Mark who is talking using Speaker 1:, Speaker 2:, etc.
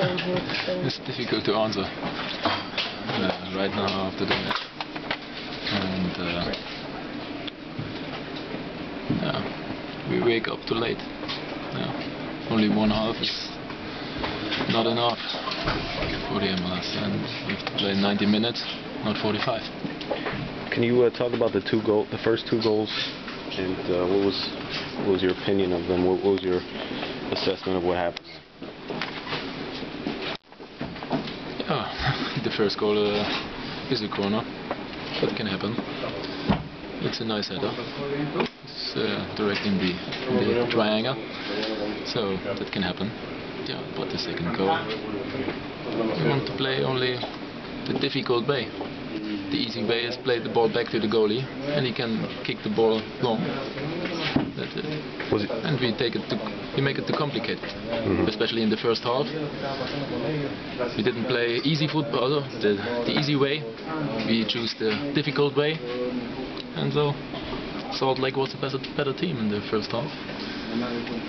Speaker 1: it's difficult to answer uh, right now after the match. And uh, yeah, we wake up too late. Yeah. Only one half is not enough for the MLS, and we have to play 90 minutes, not 45.
Speaker 2: Can you uh, talk about the two goal, the first two goals, and uh, what was what was your opinion of them? What, what was your assessment of what happened?
Speaker 1: Yeah, the first goal uh, is a corner. That can happen. It's a nice header. It's uh, directing the, the triangle, so that can happen. Yeah, but the second goal, we want to play only the difficult way. The easy way is play the ball back to the goalie, and he can kick the ball long. That's it.
Speaker 2: Was it
Speaker 1: And we take it to, we make it too complicated,
Speaker 2: Mhm.
Speaker 1: especially in the first half. We didn't play easy football, the, the easy way. We choose the difficult way, and so Salt Lake was a better, better team in the first half.